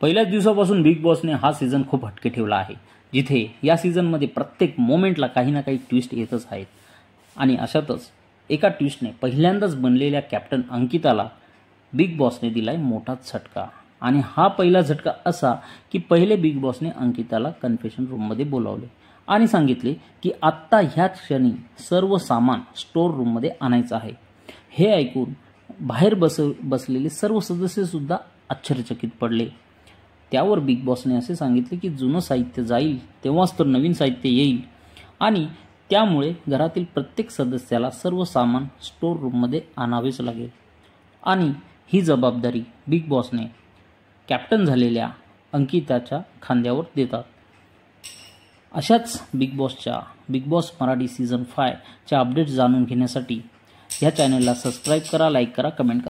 पहिल्याच दिवसापासून बिग बॉसने हा सीझन खूप हटके ठेवला आहे जिथे या सीझनमध्ये प्रत्येक मोमेंटला काही ना काही ट्विस्ट येतच आहेत. आणि अशातच एका ट्विस्टने पहिल्यांदाच बनलेल्या कॅप्टन अंकिताला बिग बॉसने दिलाय मोठा झटका. आणि हा पहिला झटका असा की पहिले बिग बॉसने अंकिताला कन्फेशन रूममध्ये बोलावले आणि सांगितले की आत्ता ह्याच क्षणी सर्व सामान स्टोर रूममध्ये आणायचं आहे. हे ऐकून बाहेर बस बसलेले सर्व सदस्यसुद्धा आश्चर्यचकित पडले. त्यावर बिग बॉसने असे सांगितले की जुनं साहित्य जाईल तेव्हाच तर नवीन साहित्य येईल. आणि त्यामुळे घरातील प्रत्येक सदस्याला सर्व सामान स्टोर रूममध्ये आणावेच लागेल. आणि ही जबाबदारी बिग बॉसने कॅप्टन झालेल्या अंकिताच्या खांद्यावर देतात. अशाच बिग बॉसच्या बिग बॉस मराठी सीझन फायच्या अपडेट्स जाणून घेण्यासाठी ह्या चॅनलला सबस्क्राईब करा लाईक करा कमेंट करा.